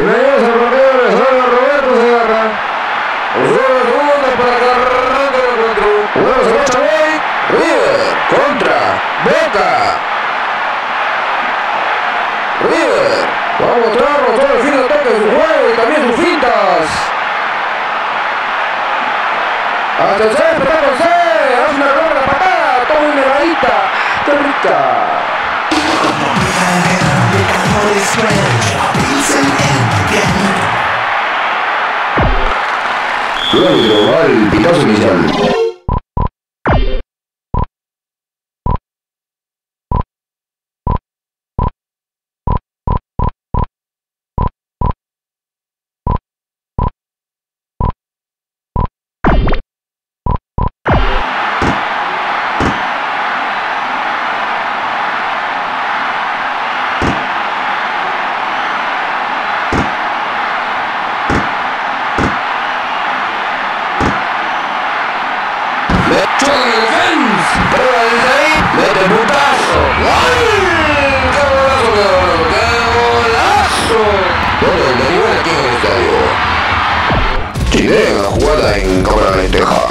Bienvenidos al partido Sala Roberto para que arranque el. River contra Boca. River va a mostrarnos todo el fin de ataque de su juego y también sus fintas. Hasta el una toma una. ¡Qué rica! Luego va el pitazo inicial. El putazo. ¡Gol! ¡Qué golazo, qué golazo! ¡Qué golazo! Gol del River aquí en el estadio. Chilena jugada en cámara lenteja.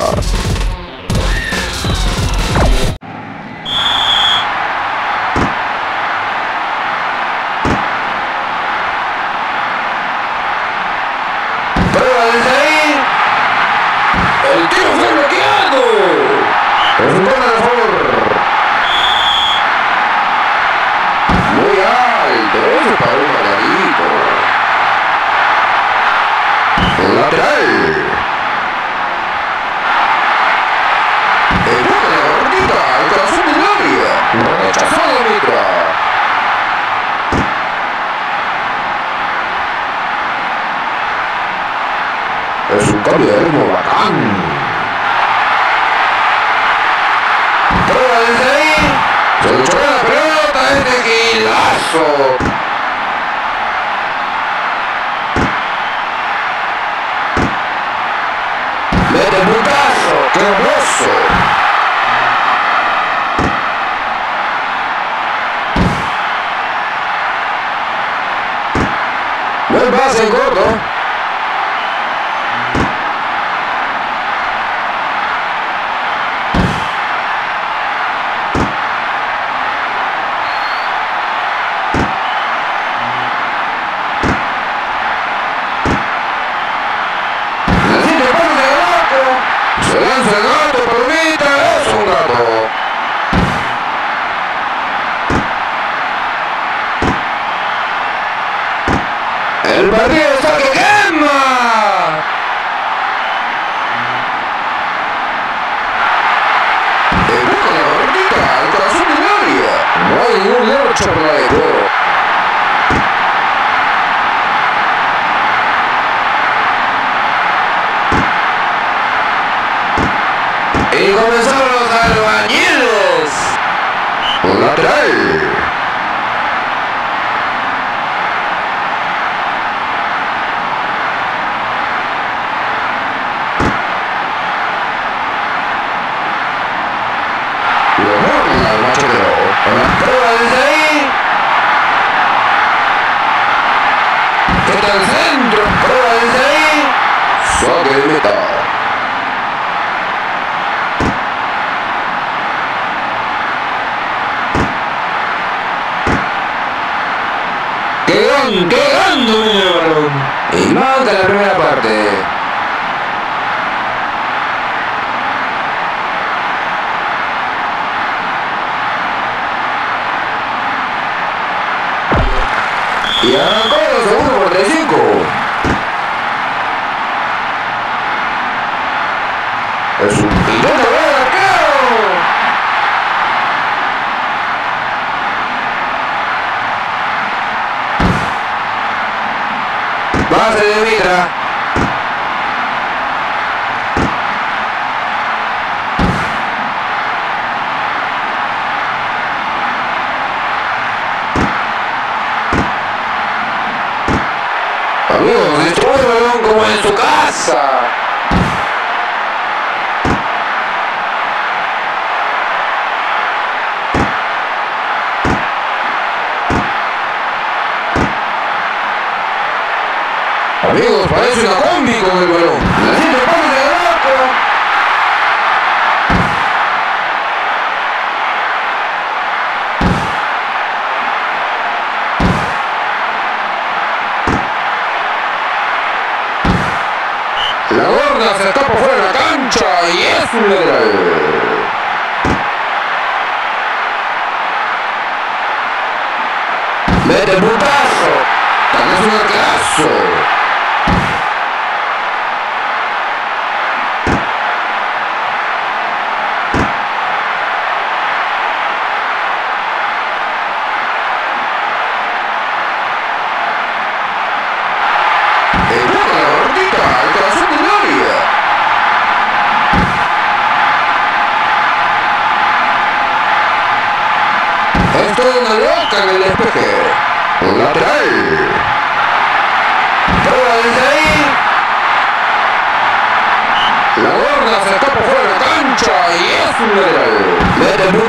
Un cambio de ritmo bacán. Prueba desde ahí. Se le chocó la pelota. Este gilazo. Mete putazo. ¡Qué hermoso! Buen pase corto. El partido está que quema. El busca la gordita al corazón del área. No hay ningún lercho por la de juego. Y comenzaron los albañiles. Un lateral. Lo borra el machetero. Con la prueba desde ahí. Queda el centro. Prueba desde ahí. Saque de meta. ¡Qué gran, qué dominio de balón! Y marca la primera parte. Y Amigos, esto el balón como en su casa. Amigos, parece una combi con el balón. está por fuera de la cancha y es un lateral. Mete putazo, también es un arquerazo. Let the